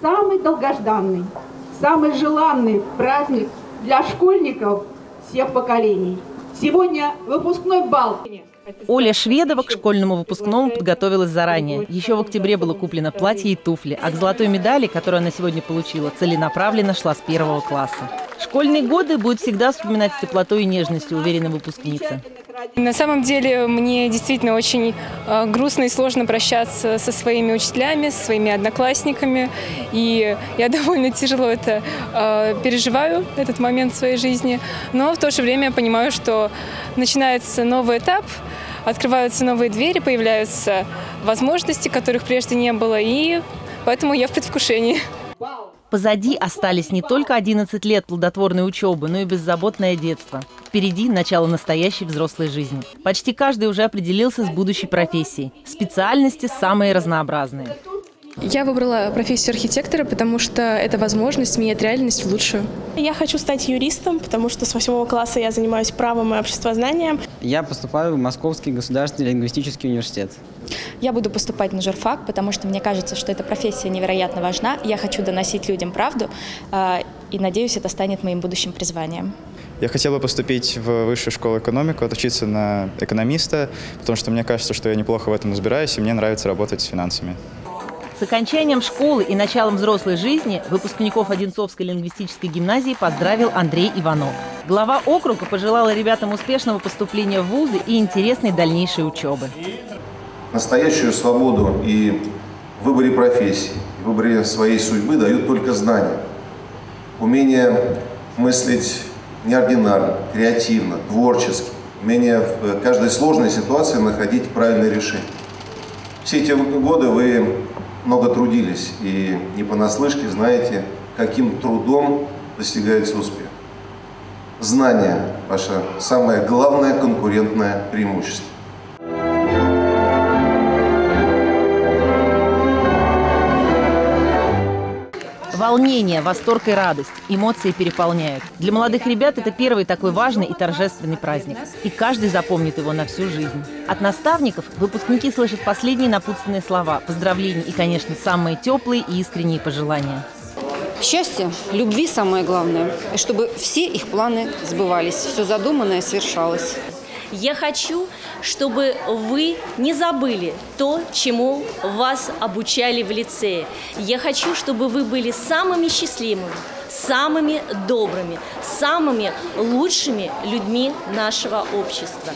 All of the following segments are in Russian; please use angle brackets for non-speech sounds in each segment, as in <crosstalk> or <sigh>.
самый долгожданный, самый желанный праздник для школьников всех поколений. Сегодня выпускной бал. Оля Шведова к школьному выпускному подготовилась заранее. Еще в октябре было куплено платье и туфли, а к золотой медали, которую она сегодня получила, целенаправленно шла с первого класса. Школьные годы будет всегда вспоминать с теплотой и нежностью, уверена выпускница. На самом деле мне действительно очень э, грустно и сложно прощаться со своими учителями, со своими одноклассниками. И я <laughs> довольно тяжело это э, переживаю, этот момент в своей жизни. Но в то же время я понимаю, что начинается новый этап, открываются новые двери, появляются возможности, которых прежде не было. И поэтому я в предвкушении. Позади остались не только 11 лет плодотворной учебы, но и беззаботное детство. Впереди начало настоящей взрослой жизни. Почти каждый уже определился с будущей профессией. Специальности самые разнообразные. Я выбрала профессию архитектора, потому что это возможность менять реальность в лучшую. Я хочу стать юристом, потому что с восьмого класса я занимаюсь правом и обществознанием. Я поступаю в Московский государственный лингвистический университет. Я буду поступать на журфак, потому что мне кажется, что эта профессия невероятно важна. Я хочу доносить людям правду, э, и надеюсь, это станет моим будущим призванием. Я хотел бы поступить в высшую школу экономику, отучиться на экономиста, потому что мне кажется, что я неплохо в этом разбираюсь, и мне нравится работать с финансами. С окончанием школы и началом взрослой жизни выпускников Одинцовской лингвистической гимназии поздравил Андрей Иванов. Глава округа пожелала ребятам успешного поступления в вузы и интересной дальнейшей учебы. Настоящую свободу и в выборе профессии, в выборе своей судьбы дают только знания. Умение мыслить неординарно, креативно, творчески, умение в каждой сложной ситуации находить правильное решение. Все эти годы вы много трудились и не понаслышке знаете, каким трудом достигается успех. Знание – ваше самое главное конкурентное преимущество. Волнение, восторг и радость. Эмоции переполняют. Для молодых ребят это первый такой важный и торжественный праздник. И каждый запомнит его на всю жизнь. От наставников выпускники слышат последние напутственные слова, поздравления и, конечно, самые теплые и искренние пожелания. Счастье, любви самое главное, и чтобы все их планы сбывались, все задуманное свершалось. Я хочу, чтобы вы не забыли то, чему вас обучали в лицее. Я хочу, чтобы вы были самыми счастливыми, самыми добрыми, самыми лучшими людьми нашего общества.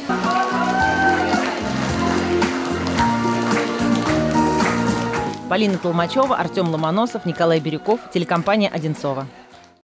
Полина Толмачева, Артем Ломоносов, Николай Бирюков, телекомпания «Одинцова».